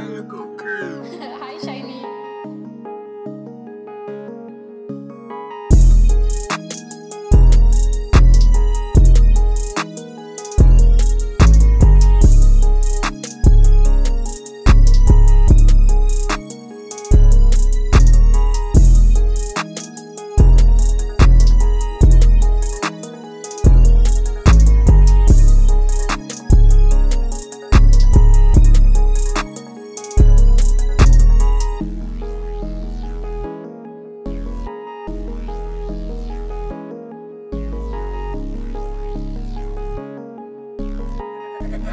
Angelica.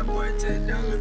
Boy just don't